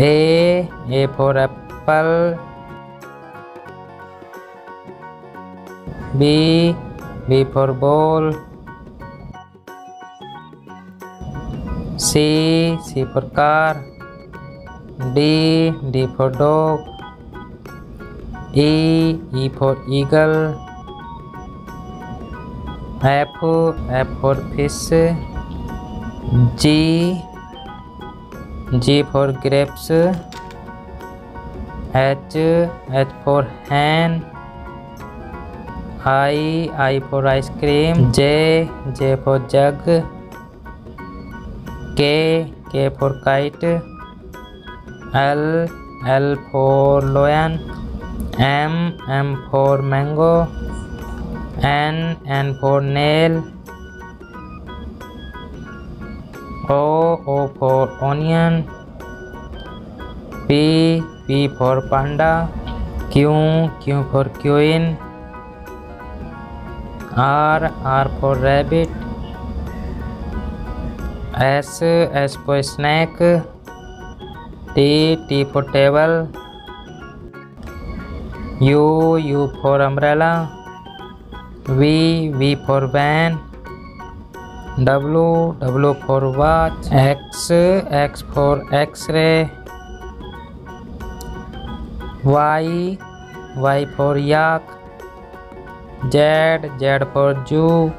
A A for apple B B for ball C C for car D D for dog E E for eagle F F for fish G G for grapes, H for hen, I for ice cream, J for jug, K for kite, L for lion, M for mango, N for nail, O, O for onion. P, P for panda. Q, Q for queen. R, R for rabbit. S, S for snack. T, T for table. U, U for umbrella. V, V for van. W W for watch X X for X-ray Y Y for yak Z Z for Jew